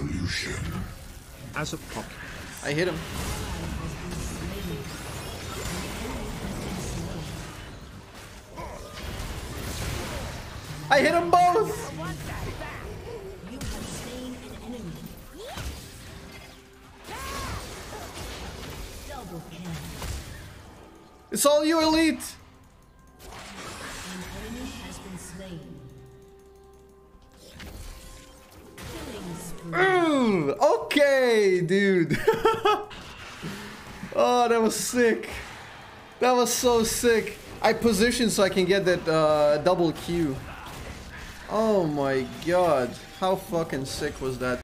evolution. As a pop. I hit him. I hit them both! You have an enemy. Double kill. It's all you, Elite! Ooh, okay, dude. oh, that was sick. That was so sick. I positioned so I can get that uh, double Q. Oh my god. How fucking sick was that?